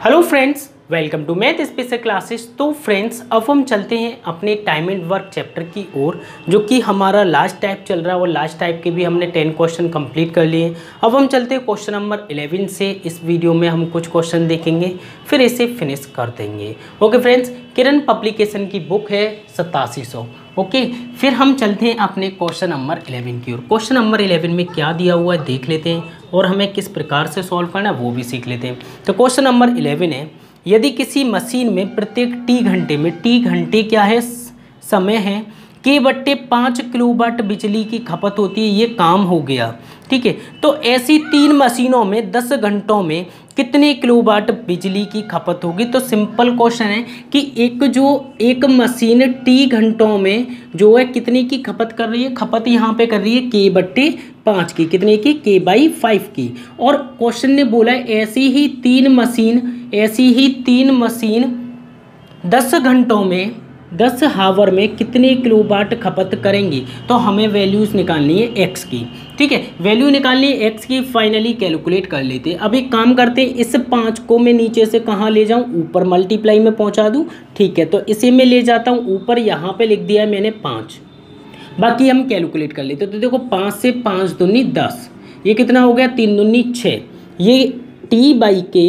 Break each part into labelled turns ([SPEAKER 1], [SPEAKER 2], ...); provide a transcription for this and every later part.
[SPEAKER 1] Hello friends welcome to math special classes तो friends अब हम चलते हैं अपने टाइम एंड वर्क चैप्टर की ओर, जो कि हमारा लास्ट टाइप चल रहा है। और लास्ट टाइप के भी हमने टेन क्वेश्चन कंप्लीट कर लिए अब हम चलते हैं क्वेश्चन नंबर इलेवन से। इस वीडियो में हम कुछ क्वेश्चन देखेंगे, फिर इसे फिनिश कर देंगे। ओके फ्रेंड्स किरण पब्लिकेशन की बुक है सतासी सौ। ओके फिर हम चलते हैं अपने क्वेश्चन नंबर इलेवन की ओर। क्वेश्चन नंबर इलेवन में क्या दिया हुआ है, देख लेते हैं और हमें किस प्रकार से सॉल्व करना है, वो भी सीख लेते हैं। तो क्वेश्चन नंबर इलेवन है, यदि किसी मशीन में प्रत्येक टी घंटे में टी घंटे क्या है, समय है के बट्टे पाँच किलोवाट बिजली की खपत होती है, ये काम हो गया। ठीक है? तो ऐसी तीन मशीनों में, दस घंटों में कितने किलोवाट बिजली की खपत होगी? तो सिंपल क्वेश्चन है कि एक जो, एक मशीन टी घंटों में जो है कितने की खपत कर रही है? खपत यहाँ पे कर रही है के बट्टे पाँच की। कितने की? के बाई फाइव की। और क्वेश्चन ने बोला है, ऐसी ही तीन मशीन, ऐसी ही तीन मशीन दस घंटों में, दस हावर में कितने किलोवाट खपत करेंगी? तो हमें वैल्यूज़ निकालनी है एक्स की। ठीक है? वैल्यू निकालनी एक्स की फाइनली कैलकुलेट कर लेते अब एक काम करते हैं, इस पाँच को मैं नीचे से कहाँ ले जाऊँ? ऊपर मल्टीप्लाई में पहुँचा दूँ। ठीक है तो इसे मैं ले जाता हूँ, ऊपर यहाँ पर लिख दिया है मैंने पाँच। बाकी हम कैलकुलेट कर लेते तो देखो, पाँच से पाँच दुन्नी दस। ये कितना हो गया? तीन दुन्नी छः ये T by K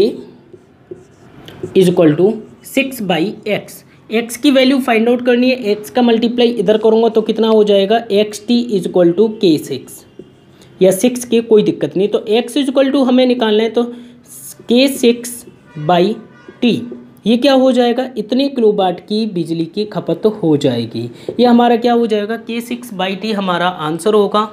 [SPEAKER 1] is equal to six by X X की वैल्यू फाइंड आउट करनी है। एक्स का मल्टीप्लाई इधर करूँगा तो कितना हो जाएगा? X T is equal to K six या सिक्स के कोई दिक्कत नहीं तो एक्स इज़ इक्वल टू हमें निकालना है तो के सिक्स बाई टी ये क्या हो जाएगा? इतने किलोवाट की बिजली की खपत हो जाएगी। ये हमारा क्या हो जाएगा? के सिक्स बाई टी हमारा आंसर होगा।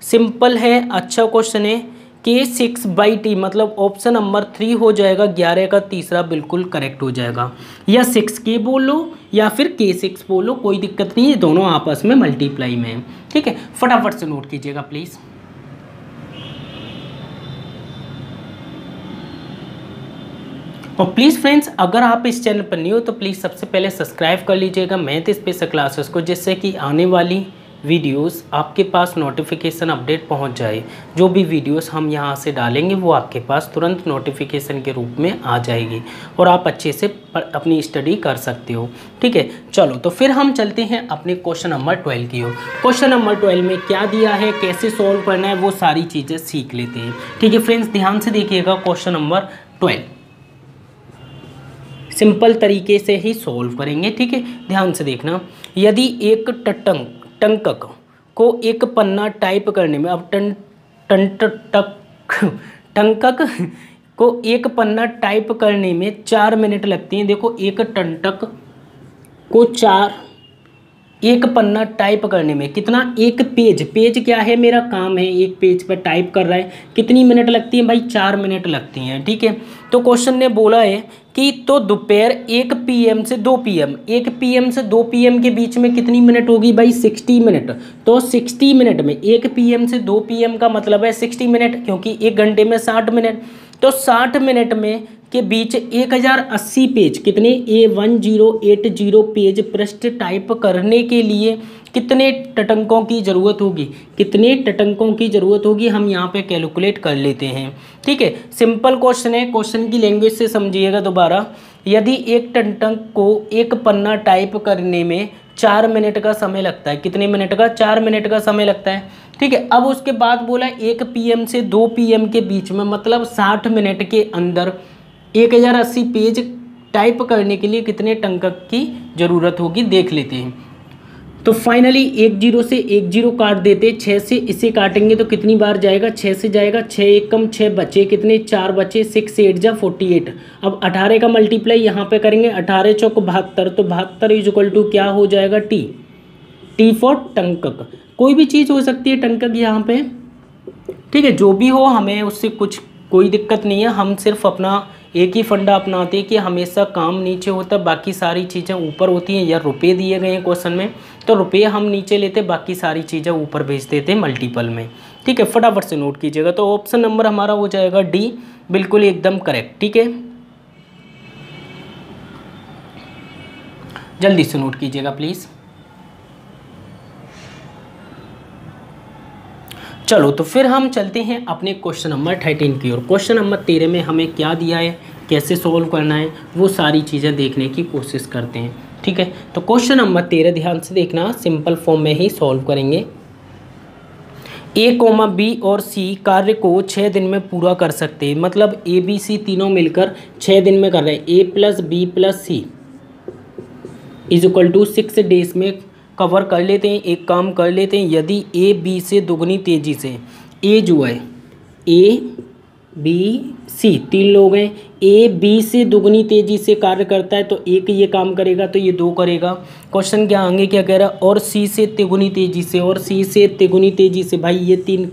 [SPEAKER 1] सिंपल है अच्छा क्वेश्चन है। के सिक्स बाई टी मतलब ऑप्शन नंबर थ्री हो जाएगा, ग्यारह का तीसरा बिल्कुल करेक्ट हो जाएगा। या सिक्स के बोल, या फिर के सिक्स बोल, कोई दिक्कत नहीं है, दोनों आपस में मल्टीप्लाई में ठीक है? फटाफट से नोट कीजिएगा प्लीज़ और प्लीज़ फ्रेंड्स अगर आप इस चैनल पर नहीं हो तो प्लीज़ सबसे पहले सब्सक्राइब कर लीजिएगा। मैथ स्पेशल क्लासेस को, जिससे कि आने वाली वीडियोस आपके पास नोटिफिकेशन अपडेट पहुँच जाए। जो भी वीडियोस हम यहाँ से डालेंगे, वो आपके पास तुरंत नोटिफिकेशन के रूप में आ जाएगी और आप अच्छे से अपनी स्टडी कर सकते हो। ठीक है? चलो तो फिर हम चलते हैं अपने क्वेश्चन नंबर ट्वेल्व की ओर। क्वेश्चन नंबर ट्वेल्व में क्या दिया है, कैसे सॉल्व करना है, वो सारी चीज़ें सीख लेते हैं। ठीक है फ्रेंड्स ध्यान से देखिएगा क्वेश्चन नंबर ट्वेल्व सिंपल तरीके से ही सॉल्व करेंगे, ठीक है? ध्यान से देखना। यदि एक टटंग टंकक को एक पन्ना टाइप करने में, अब टन टन टक, टंकक को एक पन्ना टाइप करने में चार मिनट लगते हैं। देखो, एक टंटक को चार एक पन्ना टाइप करने में। कितना? एक पेज पेज क्या है? मेरा काम है एक पेज पर टाइप कर रहा है। कितनी मिनट लगती है? भाई चार मिनट लगती हैं, ठीक है? तो क्वेश्चन ने बोला है कि तो दोपहर एक पीएम से दो पीएम एक पीएम से दो पीएम के बीच में कितनी मिनट होगी भाई? सिक्सटी मिनट तो सिक्सटी मिनट में एक पीएम से दो पीएम का मतलब है सिक्सटी मिनट क्योंकि एक घंटे में साठ मिनट तो साठ मिनट में के बीच एक हज़ार अस्सी पेज कितने A one zero eight zero page पृष्ठ टाइप करने के लिए कितने टटंकों की ज़रूरत होगी? कितने टटंकों की ज़रूरत होगी हम यहाँ पे कैलकुलेट कर लेते हैं। ठीक है? सिंपल क्वेश्चन है। क्वेश्चन की लैंग्वेज से समझिएगा दोबारा। यदि एक टंटंक को एक पन्ना टाइप करने में चार मिनट का समय लगता है। कितने मिनट का? चार मिनट का समय लगता है। ठीक है, अब उसके बाद बोला एक पीएम से दो पीएम के बीच में मतलब साठ मिनट के अंदर एक हज़ार अस्सी पेज टाइप करने के लिए कितने टंकक की ज़रूरत होगी, देख लेते हैं। तो फाइनली एक ज़ीरो से एक ज़ीरो काट देते छः से इसे काटेंगे तो कितनी बार जाएगा? छः से जाएगा छः एक कम छः बचे कितने? चार बचे सिक्स एट जा फोर्टी एट अब अठारह का मल्टीप्लाई यहाँ पे करेंगे, अठारह चौक बहत्तर तो बहत्तर इज़ इक्वल टू क्या हो जाएगा? टी टी फॉर टंकक। कोई भी चीज़ हो सकती है टंकक यहाँ पे। ठीक है, जो भी हो हमें उससे कुछ, कोई दिक्कत नहीं है। हम सिर्फ़ अपना एक ही फंडा अपनाते हैं कि हमेशा काम नीचे होता, बाकी सारी चीज़ें ऊपर होती हैं या रुपए दिए गए हैं क्वेश्चन में। तो रुपये हम नीचे लेते, बाकी सारी चीज़ें ऊपर भेज देते मल्टीपल में। ठीक है, फटाफट से नोट कीजिएगा। तो ऑप्शन नंबर हमारा हो जाएगा डी बिल्कुल एकदम करेक्ट ठीक है? जल्दी से नोट कीजिएगा प्लीज़ चलो तो फिर हम चलते हैं अपने क्वेश्चन नंबर थर्टीन की ओर। क्वेश्चन नंबर तेरह में हमें क्या दिया है, कैसे सॉल्व करना है, वो सारी चीज़ें देखने की कोशिश करते हैं। ठीक है? तो क्वेश्चन नंबर तेरह, ध्यान से देखना सिंपल फॉर्म में ही सॉल्व करेंगे। ए कोमा बी और सी कार्य को छः दिन में पूरा कर सकते हैं। मतलब ए बी सी तीनों मिलकर छः दिन में कर रहे हैं। A plus B plus C is equal to six days में कवर कर लेते हैं, एक काम कर लेते हैं। यदि ए बी से दुगनी तेज़ी से ए जो है ए बी सी तीन लोग हैं। ए बी से दुगनी तेज़ी से कार्य करता है तो एक ये काम करेगा तो ये दो करेगा। क्वेश्चन क्या आगे क्या कह रहा है? और सी से तिगुनी तेज़ी से, और सी से तिगुनी तेज़ी से। भाई, ये तीन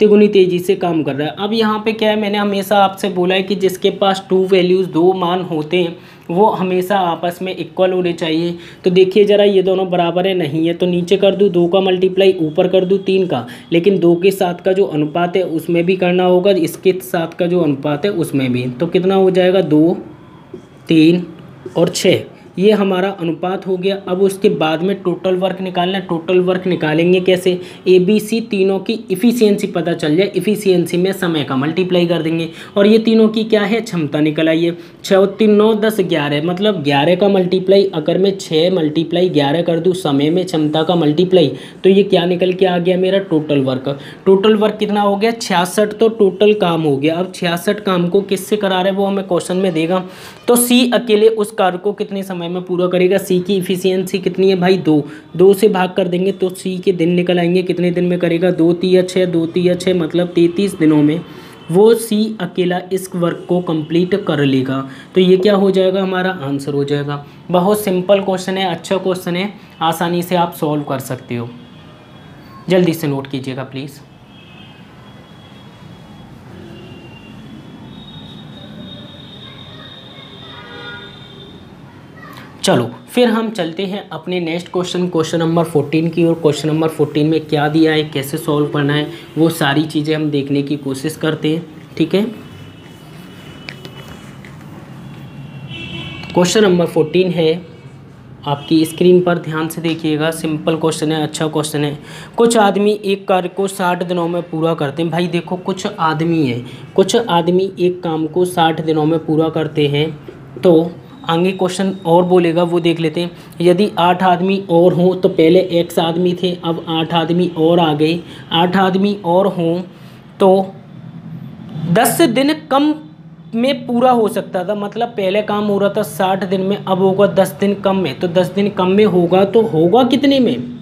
[SPEAKER 1] तिगुनी तेज़ी से काम कर रहा है। अब यहाँ पे क्या है, मैंने हमेशा आपसे बोला है कि जिसके पास टू वैल्यूज़ दो मान होते हैं वो हमेशा आपस में इक्वल होने चाहिए। तो देखिए ज़रा ये दोनों बराबर है नहीं है तो नीचे कर दूँ, दो का मल्टीप्लाई ऊपर कर दूँ, तीन का। लेकिन दो के साथ का जो अनुपात है, उसमें भी करना होगा, इसके साथ का जो अनुपात है, उसमें भी। तो कितना हो जाएगा? दो, तीन और छः ये हमारा अनुपात हो गया। अब उसके बाद में टोटल वर्क निकालना टोटल वर्क निकालेंगे कैसे? ए बी सी तीनों की इफ़िशियंसी पता चल जाए। इफ़िशियंसी में समय का मल्टीप्लाई कर देंगे। और ये तीनों की क्या है? क्षमता निकल आइए छः तीन, नौ, दस, ग्यारह। मतलब ग्यारह का मल्टीप्लाई अगर मैं छः मल्टीप्लाई ग्यारह कर दूँ, समय में क्षमता का मल्टीप्लाई तो ये क्या निकल के आ गया मेरा टोटल वर्क टोटल वर्क कितना हो गया? छियासठ तो टोटल काम हो गया। अब छियासठ काम को किससे करा रहे हैं? वो हमें क्वेश्चन में देगा। तो सी अकेले उस कार्य को कितने समय में पूरा करेगा। सी की इफिशियंसी कितनी है भाई? दो। दो से भाग कर देंगे तो सी के दिन निकल आएँगे। कितने दिन में करेगा? दो तीया छः दो तीया छः मतलब तैंतीस दिनों में। वो सी अकेला इस वर्क को कंप्लीट कर लेगा। तो ये क्या हो जाएगा? हमारा आंसर हो जाएगा। बहुत सिंपल क्वेश्चन है अच्छा क्वेश्चन है। आसानी से आप सॉल्व कर सकते हो। जल्दी से नोट कीजिएगा प्लीज़ चलो, फिर हम चलते हैं अपने next question question number fourteen की और क्वेश्चन नंबर फोर्टीन में क्या दिया है, कैसे सॉल्व करना है, वो सारी चीज़ें हम देखने की कोशिश करते हैं, ठीक है? क्वेश्चन नंबर फोर्टीन है। आपकी स्क्रीन पर ध्यान से देखिएगा सिंपल क्वेश्चन है अच्छा क्वेश्चन है। कुछ आदमी एक कार्य को साठ दिनों में पूरा करते हैं। भाई देखो, कुछ आदमी है, कुछ आदमी एक काम को साठ दिनों में पूरा करते हैं तो आगे क्वेश्चन और बोलेगा, वो देख लेते हैं। यदि आठ आदमी और हों तो पहले एक्स आदमी थे, अब आठ आदमी और आ गए। आठ आदमी और हों तो दस दिन कम में पूरा हो सकता था। मतलब पहले काम हो रहा था साठ दिन में, अब होगा दस दिन कम में। तो दस दिन कम में होगा तो होगा कितने में?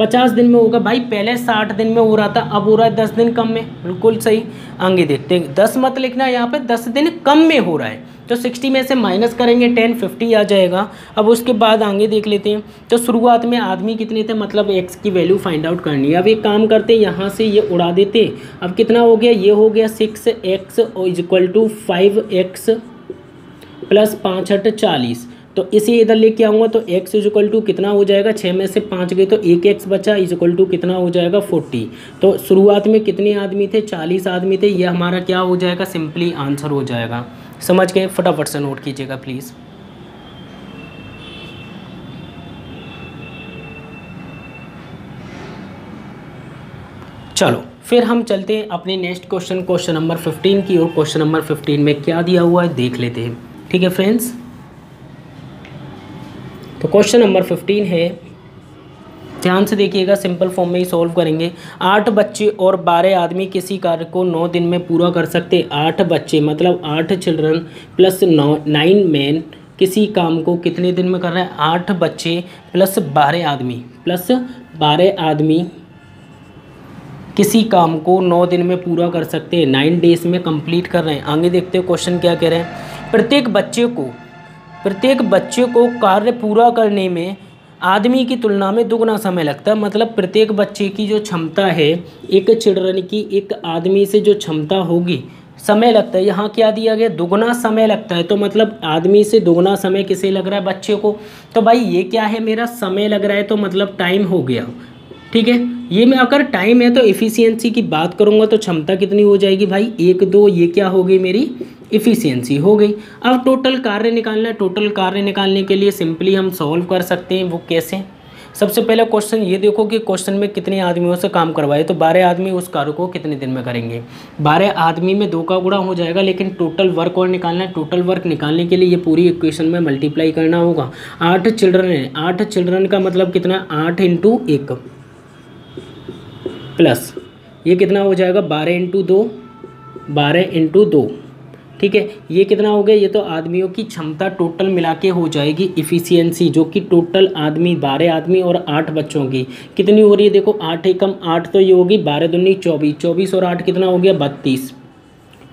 [SPEAKER 1] पचास दिन में होगा भाई, पहले साठ दिन में हो रहा था, अब हो रहा है दस दिन कम में। बिल्कुल सही। आगे देखते हैं। दस मत लिखना यहाँ पे, दस दिन कम में हो रहा है। तो सिक्सटी में से माइनस करेंगे, टेन फिफ्टी आ जाएगा। अब उसके बाद आगे देख लेते हैं। तो शुरुआत में आदमी कितने थे? मतलब एक्स की वैल्यू फाइंड आउट करनी है। अब एक काम करते यहाँ से ये उड़ा देते अब कितना हो गया? ये हो गया six x is equal to five x plus पाँच हट चालीस। तो इसे इधर लेके आऊँगा तो एक्स इज़ इक्वल टू कितना हो जाएगा? छः में से पाँच गए तो एक एक्स बचा इज़ इक्वल टू कितना हो जाएगा? फोर्टी। तो शुरुआत में कितने आदमी थे? चालीस आदमी थे। ये हमारा क्या हो जाएगा? सिंपली आंसर हो जाएगा। समझ गए? फटाफट से नोट कीजिएगा प्लीज़ चलो, फिर हम चलते हैं अपने next question question number fifteen की और क्वेश्चन नंबर फिफ्टीन में क्या दिया हुआ है? देख लेते हैं। ठीक है फ्रेंड्स तो क्वेश्चन नंबर फिफ्टीन है। ध्यान से देखिएगा सिंपल फॉर्म में ही सॉल्व करेंगे। आठ बच्चे और बारह आदमी किसी कार्य को नौ दिन में पूरा कर सकते आठ बच्चे मतलब आठ चिल्ड्रन प्लस नौ नाइन मैन किसी काम को कितने दिन में कर रहे हैं? आठ बच्चे प्लस बारह आदमी प्लस बारह आदमी किसी काम को नौ दिन में पूरा कर सकते हैं। नाइन डेज़ में कंप्लीट कर रहे हैं। आगे देखते हो क्वेश्चन क्या कह रहे हैं। प्रत्येक बच्चे को प्रत्येक बच्चे को कार्य पूरा करने में आदमी की तुलना में दुगना समय लगता है। मतलब प्रत्येक बच्चे की जो क्षमता है, एक चिल्ड्रन की एक आदमी से जो क्षमता होगी, समय लगता है। यहाँ क्या दिया गया? दुगना समय लगता है। तो मतलब आदमी से दुगना समय किसे लग रहा है बच्चे को? तो भाई ये क्या है मेरा? समय लग रहा है तो मतलब टाइम हो गया। ठीक है? ये मैं अगर टाइम है तो इफ़िशियंसी की बात करूँगा तो क्षमता कितनी हो जाएगी भाई? एक, दो, ये क्या हो गई मेरी? इफ़िशियंसी हो गई। अब टोटल कार्य निकालना है। टोटल कार्य निकालने के लिए सिंपली हम सॉल्व कर सकते हैं वो कैसे? सबसे पहले क्वेश्चन ये देखो कि क्वेश्चन में कितने आदमियों से काम करवाए। तो बारह आदमी उस कार्य को कितने दिन में करेंगे? बारह आदमी में दो का गुणा हो जाएगा, लेकिन टोटल वर्क और निकालना है। टोटल वर्क निकालने के लिए ये पूरी इक्वेशन में मल्टीप्लाई करना होगा। आठ चिल्ड्रन है। आठ चिल्ड्रन का मतलब कितना? आठ इंटू एक प्लस ये कितना हो जाएगा? बारह इंटू दो। बारह इंटू दो। ठीक है? ये कितना हो गया? ये तो आदमियों की क्षमता टोटल मिला के हो जाएगी इफ़िशियंसी जो कि टोटल आदमी, बारह आदमी और आठ बच्चों की। कितनी हो रही है? देखो, आठ एकम आठ तो ये होगी बारह दुनी चौबीस। चौबीस और आठ कितना हो गया? बत्तीस।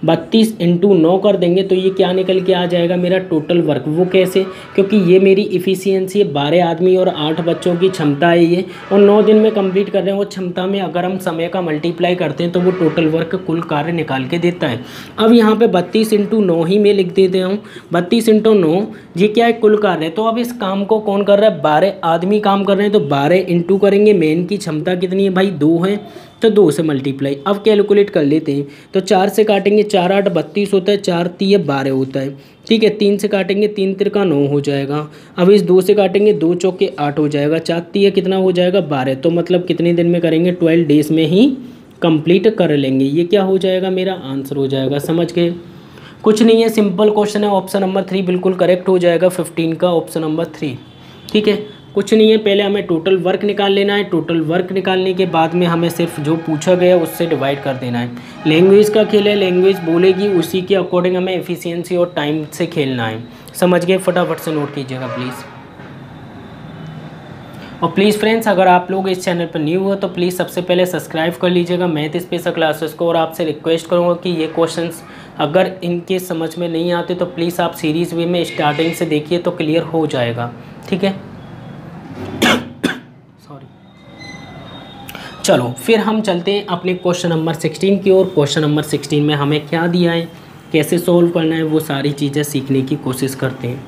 [SPEAKER 1] बत्तीस इंटू नौ कर देंगे तो ये क्या निकल के आ जाएगा मेरा टोटल वर्क वो कैसे? क्योंकि ये मेरी इफ़िशियंसी है, बारह आदमी और आठ बच्चों की क्षमता है ये। और नौ दिन में कंप्लीट कर रहे हैं, वो क्षमता में अगर हम समय का मल्टीप्लाई करते हैं तो वो टोटल वर्क कुल कार्य निकाल के देता है। अब यहाँ पर बत्तीस इंटू नौ ही मैं लिख देते हूँ। बत्तीस इंटू नौ, ये क्या है? कुल कार्य है। तो अब इस काम को कौन कर रहा है? बारह आदमी काम कर रहे हैं तो बारह इंटू करेंगे। मेन की क्षमता कितनी है भाई? दो है। तो दो से मल्टीप्लाई अब कैलकुलेट कर लेते हैं तो चार से काटेंगे, चार आठ बत्तीस होता है, चार तीय बारह होता है। ठीक है, तीन से काटेंगे, तीन तिरका नौ हो जाएगा। अब इस दो से काटेंगे, दो चौके आठ हो जाएगा, चार तीय कितना हो जाएगा, बारह। तो मतलब कितने दिन में करेंगे? ट्वेल्व डेज़ में ही कंप्लीट कर लेंगे। ये क्या हो जाएगा? मेरा आंसर हो जाएगा, समझ के कुछ नहीं है सिंपल क्वेश्चन है ऑप्शन नंबर थ्री बिल्कुल करेक्ट हो जाएगा फिफ्टीन का ऑप्शन नंबर थ्री ठीक है? कुछ नहीं है, पहले हमें टोटल वर्क निकाल लेना है। टोटल वर्क निकालने के बाद में हमें सिर्फ़ जो पूछा गया उससे डिवाइड कर देना है। लैंग्वेज का खेल है लैंग्वेज बोलेगी, उसी के अकॉर्डिंग हमें एफिशिएंसी और टाइम से खेलना है। समझ गए? फटाफट से नोट कीजिएगा प्लीज़ और प्लीज़ फ्रेंड्स अगर आप लोग इस चैनल पर न्यू हो तो प्लीज़ सबसे पहले सब्सक्राइब कर लीजिएगा। मैथ स्पेशल क्लासेस को, और आपसे रिक्वेस्ट करूँगा कि ये क्वेश्चंस अगर इनके समझ में नहीं आते तो प्लीज़ आप सीरीज़ वे में स्टार्टिंग से देखिए तो क्लियर हो जाएगा। ठीक है? चलो, फिर हम चलते हैं अपने क्वेश्चन नंबर सिक्सटीन की ओर। क्वेश्चन नंबर सिक्सटीन में हमें क्या दिया है? कैसे सोल्व करना है? वो सारी चीज़ें सीखने की कोशिश करते हैं।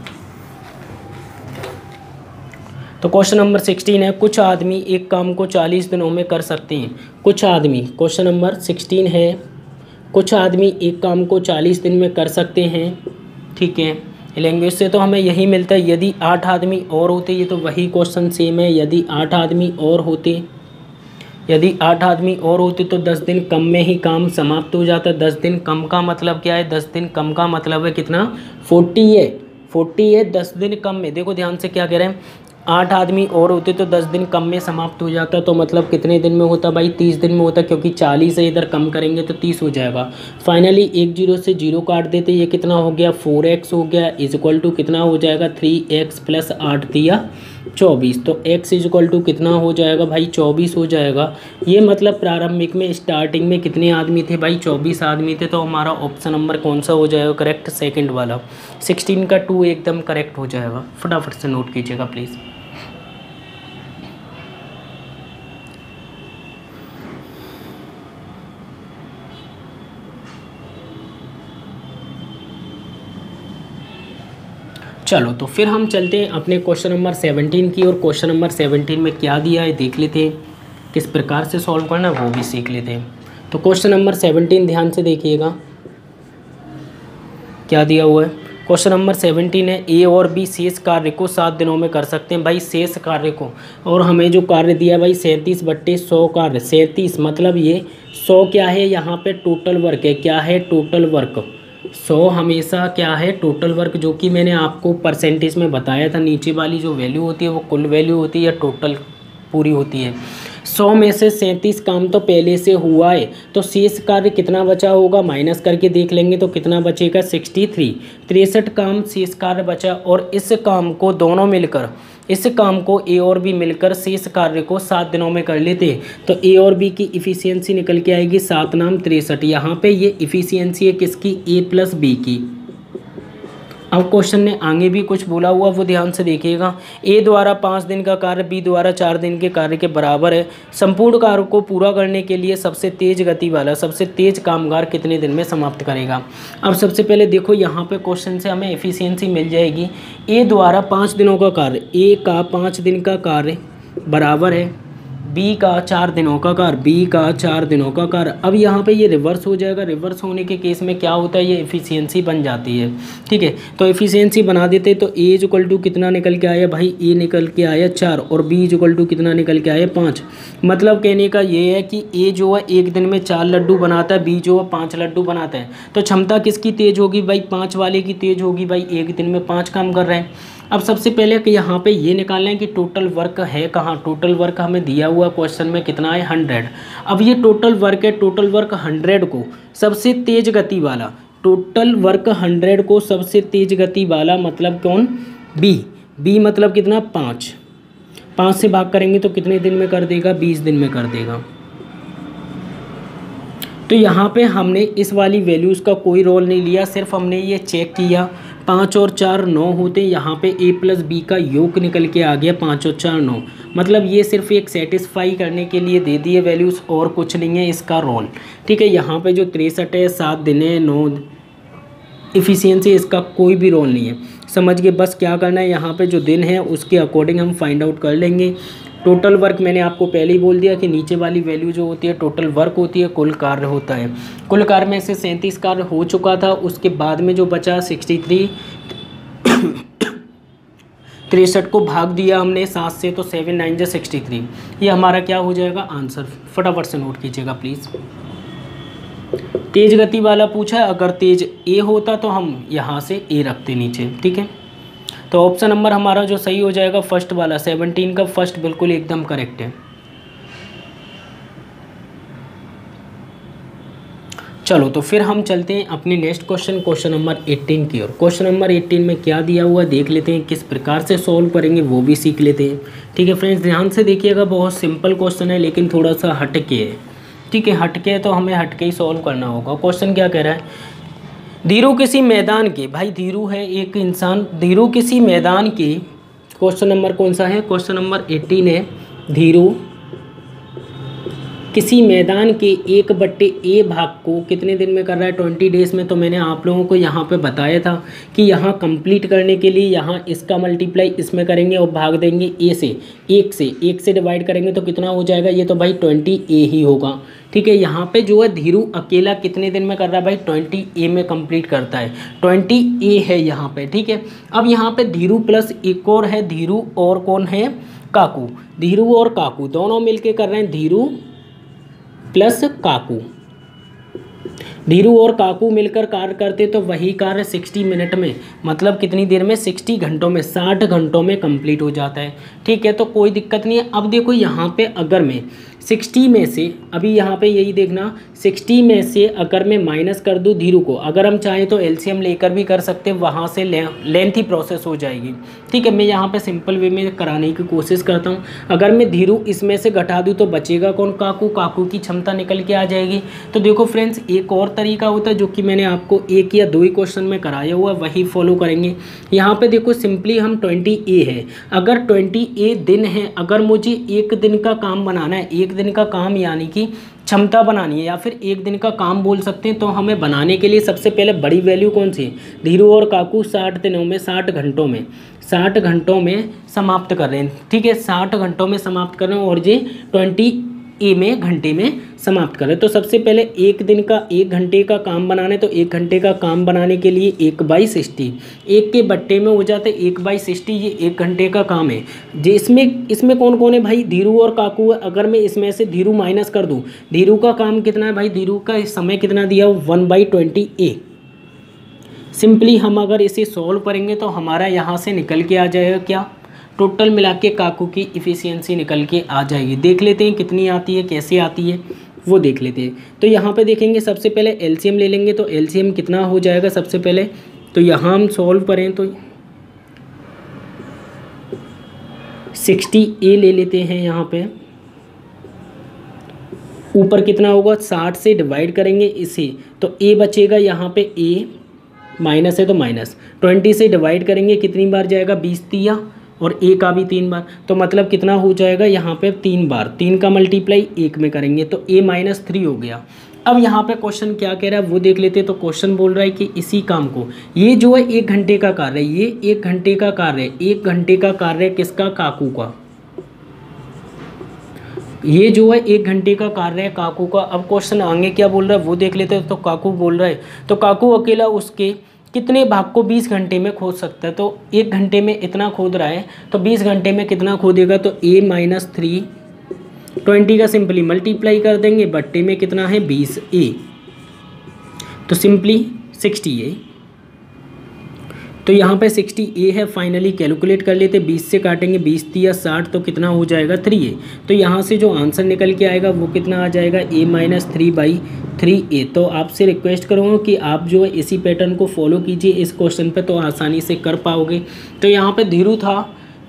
[SPEAKER 1] तो क्वेश्चन नंबर सिक्सटीन है, कुछ आदमी एक काम को चालीस दिनों में कर सकते हैं। कुछ आदमी क्वेश्चन नंबर सिक्सटीन है, कुछ आदमी एक काम को चालीस दिन में कर सकते हैं, ठीक है? लैंग्वेज से तो हमें यही मिलता है, यदि आठ आदमी और होते, ये तो वही क्वेश्चन सेम है। यदि आठ आदमी और होते, यदि आठ आदमी और होते तो दस दिन कम में ही काम समाप्त हो जाता। दस दिन कम का मतलब क्या है? दस दिन कम का मतलब है कितना? फोर्टी है। फोर्टी है दस दिन कम में। देखो ध्यान से क्या कह रहे हैं। आठ आदमी और होते तो दस दिन कम में समाप्त हो जाता तो मतलब कितने दिन में होता भाई? तीस दिन में होता, क्योंकि चालीस से इधर कम करेंगे तो तीस हो जाएगा। फाइनली एक ज़ीरो से ज़ीरो काट देते, ये कितना हो गया? फोर एक्स हो गया इज़ इक्वल टू कितना हो जाएगा? थ्री एक्स प्लस आठ दिया। चौबीस तो एक्स इज़ इक्वल टू कितना हो जाएगा भाई? चौबीस हो जाएगा। ये मतलब प्रारंभिक में स्टार्टिंग में कितने आदमी थे भाई? चौबीस आदमी थे तो हमारा ऑप्शन नंबर कौन सा हो जाएगा? करेक्ट सेकंड वाला। सिक्सटीन का टू एकदम करेक्ट हो जाएगा। फटाफट से नोट कीजिएगा प्लीज़ चलो तो फिर हम चलते हैं अपने क्वेश्चन नंबर सेवनटीन की और क्वेश्चन नंबर सेवनटीन में क्या दिया है, देख लेते हैं किस प्रकार से सॉल्व करना वो भी सीख लेते हैं। तो क्वेश्चन नंबर सेवनटीन ध्यान से देखिएगा। क्या दिया हुआ है? क्वेश्चन नंबर सेवनटीन है ए और बी शेष कार्य को सात दिनों में कर सकते हैं। भाई, शेष कार्य को, और हमें जो कार्य दिया है भाई, सैंतीस बट्टे सौ कार्य, सैंतीस मतलब ये सौ क्या है, यहाँ पे टोटल वर्क है। क्या है टोटल वर्क सौ हमेशा क्या है टोटल वर्क जो कि मैंने आपको परसेंटेज में बताया था, नीचे वाली जो वैल्यू होती है, वो कुल वैल्यू होती है या टोटल पूरी होती है। सौ में से सैंतीस काम तो पहले से हुआ है तो शेष कार्य कितना बचा होगा माइनस करके देख लेंगे तो कितना बचेगा सिक्सटी थ्री तिरसठ काम शेष कार्य बचा और इस काम को दोनों मिलकर इस काम को ए और बी मिलकर शेष कार्य को सात दिनों में कर लेते तो ए और बी की इफ़िशियंसी निकल के आएगी, सात नाम तिरसठ। यहाँ पे ये इफ़िशियंसी है किसकी? ए प्लस बी की। अब क्वेश्चन ने आगे भी कुछ बोला हुआ, वो ध्यान से देखिएगा। ए द्वारा पाँच दिन का कार्य, बी द्वारा चार दिन के कार्य के बराबर है। संपूर्ण कार्य को पूरा करने के लिए सबसे तेज गति वाला, सबसे तेज कामगार कितने दिन में समाप्त करेगा? अब सबसे पहले देखो, यहाँ पे क्वेश्चन से हमें एफिशिएंसी मिल जाएगी। ए द्वारा पाँच दिनों का कार्य, ए का पाँच दिन का कार्य बराबर है। बी का चार दिनों का कार बी का चार दिनों का कार अब यहाँ पे ये रिवर्स हो जाएगा। रिवर्स होने के केस में क्या होता है? ये एफिशिएंसी बन जाती है। ठीक है? तो एफिशिएंसी बना देते तो ए इज़ टू कितना निकल के आया? भाई ए निकल के आया चार और बी इज़ टू कितना निकल के आया? पाँच। मतलब कहने का ये है कि ए जो है, एक दिन में चार लड्डू बनाता है बी जो है, पाँच लड्डू बनाता है। तो क्षमता किसकी तेज़ होगी? भाई, पाँच वाले की तेज़ होगी। भाई, एक दिन में पाँच काम कर रहे हैं। अब सबसे पहले कि यहाँ पे ये निकालना है कि टोटल वर्क है कहाँ? टोटल वर्क हमें दिया हुआ क्वेश्चन में कितना है? हंड्रेड अब ये टोटल वर्क है टोटल वर्क हंड्रेड को सबसे तेज गति वाला टोटल वर्क हंड्रेड को सबसे तेज गति वाला मतलब कौन? बी बी मतलब कितना? पाँच. पाँच से भाग करेंगे तो कितने दिन में कर देगा? बीस दिन में कर देगा। तो यहाँ पे हमने इस वाली वैल्यूज़ का कोई रोल नहीं लिया, सिर्फ़ हमने ये चेक किया। पाँच और चार नौ होते, यहाँ पे ए प्लस बी का योग निकल के आ गया पाँच और चार नौ। मतलब ये सिर्फ़ एक सेटिस्फाई करने के लिए दे दिए वैल्यूज़ और कुछ नहीं है इसका रोल ठीक है, यहाँ पे जो तिरसठ है, सात दिन है, नौ इफ़िशियंसी इसका कोई भी रोल नहीं है। समझ के बस क्या करना है, यहाँ पे जो दिन है, उसके अकॉर्डिंग हम फाइंड आउट कर लेंगे। टोटल वर्क मैंने आपको पहले ही बोल दिया कि नीचे वाली वैल्यू जो होती है टोटल वर्क होती है, कुल कार्य होता है। कुल कार्य में से सैंतीस कार्य हो चुका था, उसके बाद में जो बचा सिक्सटी थ्री तिरसठ को भाग दिया हमने, सात से तो सेवन नाइन जो सिक्सटी थ्री ये हमारा क्या हो जाएगा? आंसर फटाफट से नोट कीजिएगा प्लीज़ तेज गति वाला पूछा, अगर तेज ए होता तो हम यहाँ से ए रखते नीचे, ठीक है? तो ऑप्शन नंबर हमारा जो सही हो जाएगा फ़र्स्ट वाला सेवनटीन का फ़र्स्ट बिल्कुल एकदम करेक्ट है। चलो तो फिर हम चलते हैं अपने नेक्स्ट क्वेश्चन क्वेश्चन नंबर 18 की ओर। क्वेश्चन नंबर 18 में क्या दिया हुआ देख लेते हैं किस प्रकार से सॉल्व करेंगे, वो भी सीख लेते हैं। ठीक है फ्रेंड्स ध्यान से देखिएगा बहुत सिंपल क्वेश्चन है, लेकिन थोड़ा सा हटके है। ठीक है, हटके है तो हमें हटके ही सॉल्व करना होगा। क्वेश्चन क्या कह रहा है? धीरू किसी मैदान के, भाई धीरू है एक इंसान, धीरू किसी मैदान के क्वेश्चन नंबर कौन सा है? क्वेश्चन नंबर एटीन है, धीरू। किसी मैदान के एक बट्टे ए भाग को कितने दिन में कर रहा है? ट्वेंटी डेज़ में तो मैंने आप लोगों को यहाँ पे बताया था कि यहाँ कंप्लीट करने के लिए यहाँ इसका मल्टीप्लाई इसमें करेंगे और भाग देंगे ए से, एक से एक से डिवाइड करेंगे तो कितना हो जाएगा? ये तो भाई ट्वेंटी ए ही होगा। ठीक है, यहाँ पे जो है धीरू अकेला कितने दिन में कर रहा है भाई? ट्वेंटी ए में कंप्लीट करता है। ट्वेंटी ए है यहाँ पे। ठीक है, अब यहाँ पे धीरू प्लस एक और है। धीरू और कौन है? काकू। धीरू और काकू। दोनों मिलके कर रहे हैं। धीरू प्लस काकू। धीरू और काकू मिलकर कार्य करते तो वही कार्य 60 मिनट में मतलब कितनी देर में? 60 घंटों में 60 घंटों में कंप्लीट हो जाता है। ठीक है तो कोई दिक्कत नहीं है। अब देखो यहाँ पे अगर मैं सिक्सटी में से अभी यहाँ पे यही देखना सिक्सटी में से अगर मैं माइनस कर दूँ धीरू को अगर हम चाहें तो एलसीएम लेकर भी कर सकते हैं वहाँ से ले, लेंथी प्रोसेस हो जाएगी। ठीक है मैं यहाँ पे सिंपल वे में कराने की कोशिश करता हूँ। अगर मैं धीरू इसमें से घटा दूँ तो बचेगा कौन? काकू। काकू की क्षमता निकल के आ जाएगी। तो देखो फ्रेंड्स एक और तरीका होता है जो कि मैंने आपको एक या दो ही क्वेश्चन में कराया हुआ वही फॉलो करेंगे। यहाँ पर देखो सिंपली हम ट्वेंटी ए है। अगर ट्वेंटी ए दिन है अगर मुझे एक दिन का काम बनाना है एक दिन का काम यानी कि क्षमता बनानी है या फिर एक दिन का काम बोल सकते हैं तो हमें बनाने के लिए सबसे पहले बड़ी वैल्यू कौन सी? है धीरू और काकू साठ दिनों में, साठ घंटों में, साठ घंटों में समाप्त कर रहे हैं। ठीक है, साठ घंटों में समाप्त कर रहे हैं और जी, ट्वेंटी ए में, घंटे में समाप्त करें। तो सबसे पहले एक दिन का, एक घंटे का काम बनाने तो एक घंटे का काम बनाने के लिए एक बाई सिक्सटी। एक के बट्टे में हो जाते एक बाई सिक्सटी, ये एक घंटे का काम है। जिसमें इसमें कौन कौन है भाई? धीरू और काकू है। अगर मैं इसमें से धीरू माइनस कर दूँ, धीरू का काम कितना है भाई? धीरू का समय कितना दिया? One by twenty a. Simply हम अगर इसे सॉल्व करेंगे तो हमारा यहाँ से निकल के आ जाएगा क्या? टोटल मिला के काकू की इफ़िशियंसी निकल के आ जाएगी। देख लेते हैं कितनी आती है, कैसे आती है, वो देख लेते हैं। तो यहाँ पे देखेंगे, सबसे पहले एलसीएम ले लेंगे तो एलसीएम कितना हो जाएगा सबसे पहले? तो यहाँ हम सॉल्व करें तो सिक्सटी ए ले लेते हैं यहाँ पे। ऊपर कितना होगा? साठ से डिवाइड करेंगे इसे तो ए बचेगा यहाँ पे ए माइनस है तो माइनस ट्वेंटी से डिवाइड करेंगे, कितनी बार जाएगा? बीस तिया। और ए का भी तीन बार। तो मतलब कितना हो जाएगा यहाँ पे तीन बार। तीन का मल्टीप्लाई एक में करेंगे तो ए माइनस थ्री हो गया। अब यहाँ पे क्वेश्चन क्या कह रहा है? वो देख लेते तो क्वेश्चन बोल रहा है कि इसी काम को। ये जो है एक घंटे का कार्य है। ये एक घंटे का कार्य है। एक घंटे का कार्य किसका? काकू का। ये जो है एक घंटे का कार्य है काकू का। अब क्वेश्चन आगे क्या बोल रहा है? वो देख लेते हैं। तो काकू बोल रहा है। तो काकू अकेला उसके कितने भाग को 20 घंटे में खोद सकता है? तो एक घंटे में इतना खोद रहा है तो 20 घंटे में कितना खोदेगा? तो a माइनस थ्री ट्वेंटी का सिंपली मल्टीप्लाई कर देंगे, बट्टे में कितना है? बीस ए तो सिंपली सिक्सटी ए तो यहाँ पे सिक्सटी ए है फाइनली कैलकुलेट कर लेते, बीस से काटेंगे, बीस या साठ तो कितना हो जाएगा थ्री ए तो यहाँ से जो आंसर निकल के आएगा, वो कितना आ जाएगा a minus three by three a तो आपसे रिक्वेस्ट करूँगा कि आप जो है इसी पैटर्न को फॉलो कीजिए इस क्वेश्चन पे तो आसानी से कर पाओगे। तो यहाँ पे धीरू था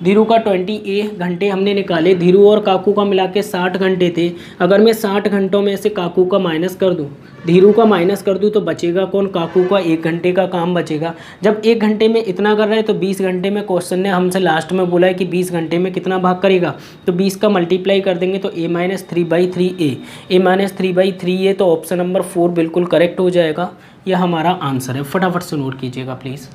[SPEAKER 1] धीरू का ट्वेंटी ए घंटे हमने निकाले। धीरू और काकू का मिला के साठ घंटे थे। अगर मैं साठ घंटों में से काकू का माइनस कर दूँ, धीरू का माइनस कर दूँ तो बचेगा कौन? काकू का एक घंटे का काम बचेगा। जब एक घंटे में इतना कर रहा है तो बीस घंटे में क्वेश्चन ने हमसे लास्ट में बोला है कि बीस घंटे में कितना भाग करेगा? तो बीस का मल्टीप्लाई कर देंगे तो a minus three by three a a minus three by three a तो ऑप्शन नंबर फोर बिल्कुल करेक्ट हो जाएगा। यह हमारा आंसर है। फटाफट से नोट कीजिएगा प्लीज़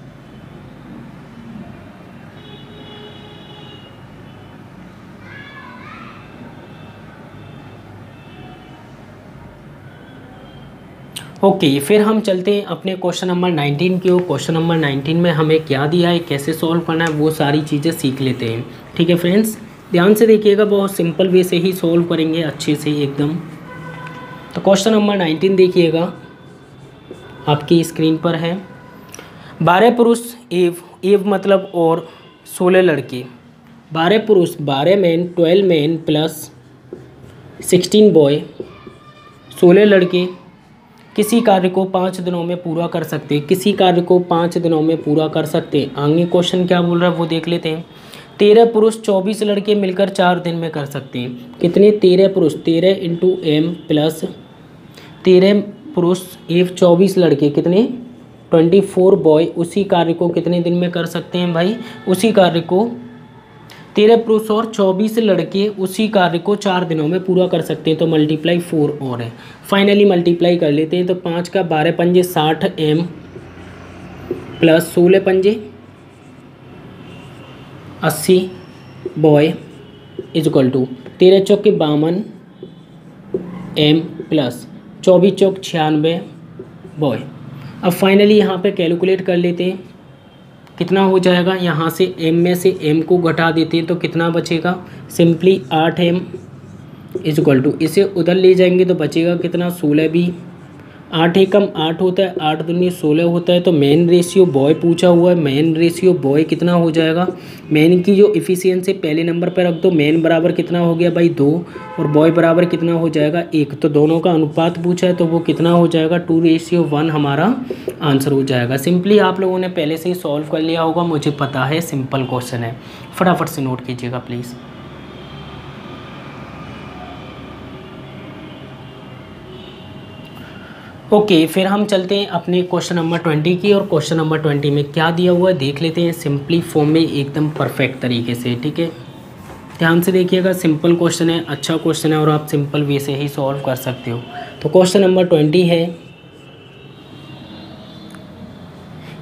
[SPEAKER 1] ओके okay, फिर हम चलते हैं अपने क्वेश्चन नंबर नाइनटीन की ओर। क्वेश्चन नंबर नाइनटीन में हमें क्या दिया है कैसे सॉल्व करना है वो सारी चीज़ें सीख लेते हैं। ठीक है फ्रेंड्स ध्यान से देखिएगा बहुत सिंपल वे से ही सॉल्व करेंगे अच्छे से एकदम। तो क्वेश्चन नंबर नाइनटीन देखिएगा। आपकी स्क्रीन पर है। बारह पुरुष एव एव मतलब और सोलह लड़के। बारह पुरुष बारह man twelve man plus sixteen boy सोलह लड़के। किसी कार्य को पाँच दिनों में पूरा कर सकते, किसी कार्य को पाँच दिनों में पूरा कर सकते। आगे क्वेश्चन क्या बोल रहा है, वो देख लेते हैं। तेरह पुरुष चौबीस लड़के मिलकर चार दिन में कर सकते हैं। कितने? तेरह पुरुष, तेरह इंटू एम प्लस तेरह पुरुष एफ़ चौबीस लड़के, कितने? ट्वेंटी फोर बॉय उसी कार्य को कितने दिन में कर सकते हैं भाई? उसी कार्य को तेरह पुरुष और चौबीस लड़के उसी कार्य को चार दिनों में पूरा कर सकते हैं तो मल्टीप्लाई फोर और है। फाइनली मल्टीप्लाई कर लेते हैं तो पाँच का बारह पंजे साठ एम प्लस सोलह पंजे अस्सी बॉय इज़ इक्वल टू तेरह चौक के बावन एम प्लस चौबीस चौक छियानवे बॉय अब फाइनली यहाँ पे कैलकुलेट कर लेते हैं कितना हो जाएगा? यहाँ से एम में से एम को घटा देते हैं तो कितना बचेगा? सिंपली आठ एम इज़ इक्वल टू इसे उधर ले जाएँगे तो बचेगा कितना? सोलह भी आठ एकम आठ होता है, आठ दुनिया सोलह होता है तो मेन रेशियो बॉय पूछा हुआ है मेन रेशियो बॉय कितना हो जाएगा? मेन की जो इफ़िशियंसी पहले नंबर पर रख दो मेन बराबर कितना हो गया भाई दो, और बॉय बराबर कितना हो जाएगा? एक। तो दोनों का अनुपात पूछा है तो वो कितना हो जाएगा? टू रेशियो वन हमारा आंसर हो जाएगा। सिंपली आप लोगों ने पहले से ही सॉल्व कर लिया होगा, मुझे पता है सिंपल क्वेश्चन है। फटाफट से नोट कीजिएगा प्लीज़ ओके okay, फिर हम चलते हैं अपने क्वेश्चन नंबर ट्वेंटी की और क्वेश्चन नंबर ट्वेंटी में क्या दिया हुआ है? देख लेते हैं सिंपली फॉर्म में एकदम परफेक्ट तरीके से ठीक है? ध्यान से देखिएगा सिंपल क्वेश्चन है अच्छा क्वेश्चन है और आप सिंपल वे से ही सॉल्व कर सकते हो। तो क्वेश्चन नंबर ट्वेंटी है।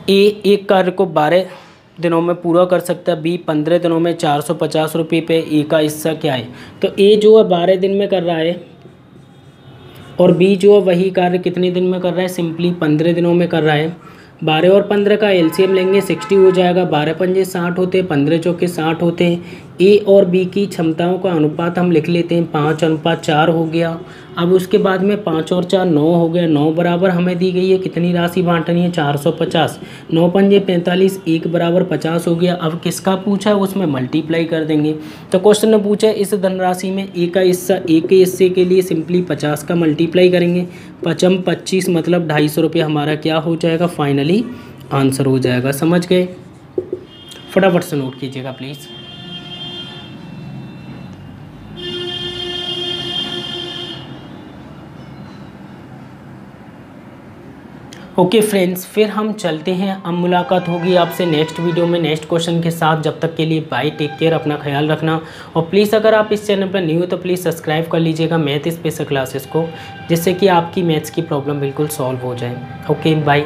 [SPEAKER 1] ए एक कार्य को बारह दिनों में पूरा कर सकता है बी पंद्रह दिनों में चार सौ पचास रुपये पे ए का हिस्सा क्या है? तो ए जो है बारह दिन में कर रहा है और बी जो है वही कार्य कितने दिन में कर रहा है? सिंपली पंद्रह दिनों में कर रहा है। बारह और पंद्रह का एलसीएम लेंगे सिक्सटी हो जाएगा। बारह पंजे साठ होते, पंद्रह चौके साठ होते। ए और बी की क्षमताओं का अनुपात हम लिख लेते हैं, पाँच अनुपात चार हो गया। अब उसके बाद में पाँच और चार नौ हो गया, नौ बराबर हमें दी गई है कितनी राशि बांटनी है? चार सौ पचास। नौ पंजे पैंतालीस, एक बराबर पचास हो गया। अब किसका पूछा है उसमें मल्टीप्लाई कर देंगे। तो क्वेश्चन ने पूछा है, इस धनराशि में ए का हिस्सा, ए के हिस्से के लिए सिंपली पचास का मल्टीप्लाई करेंगे। पचम पच्चीस मतलब ढाई सौ रुपये हमारा क्या हो जाएगा? फाइनली आंसर हो जाएगा। समझ गए? फटाफट से नोट कीजिएगा प्लीज़ ओके फ्रेंड्स फिर हम चलते हैं। अब मुलाकात होगी आपसे नेक्स्ट वीडियो में नेक्स्ट क्वेश्चन के साथ। जब तक के लिए बाय टेक केयर अपना ख्याल रखना। और प्लीज़ अगर आप इस चैनल पर न्यू हो तो प्लीज़ सब्सक्राइब कर लीजिएगा मैथ स्पेशल क्लासेस को, जिससे कि आपकी मैथ्स की प्रॉब्लम बिल्कुल सॉल्व हो जाए। Okay bye